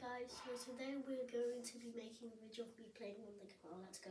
guys, so today we're going to be making a video of me playing on the guitar. Let's go.